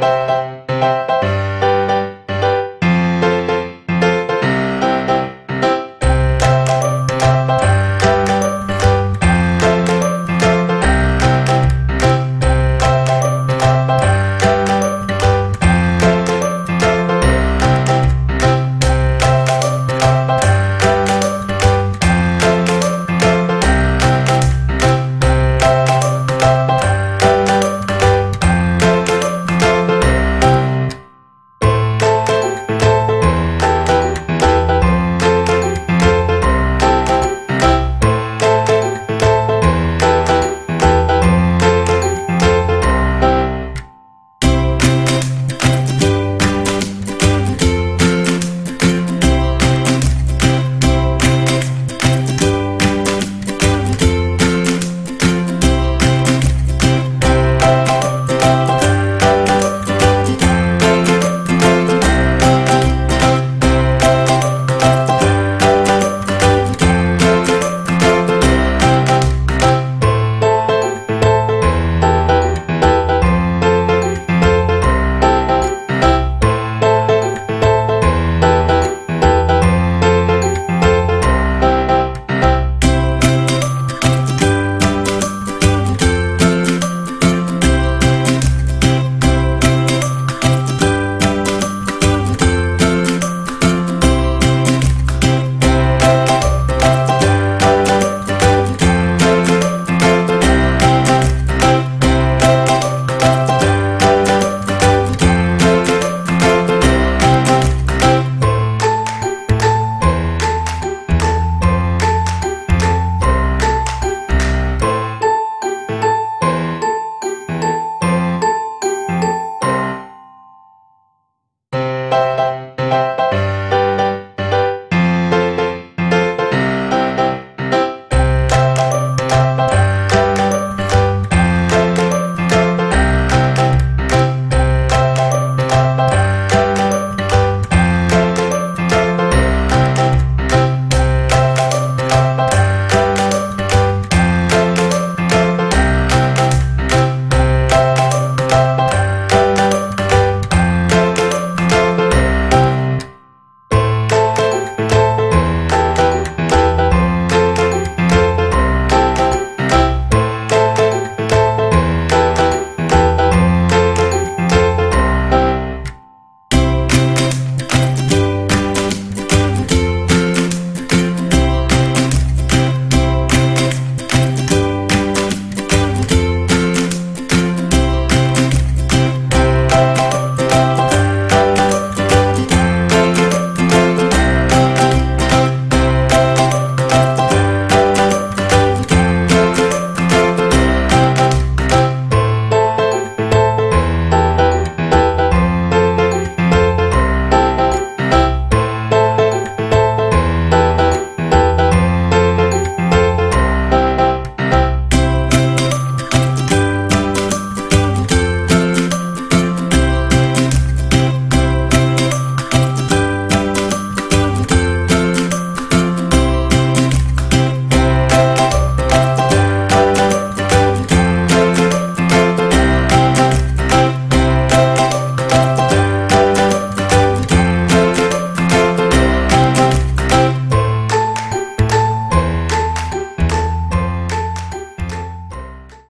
Bye.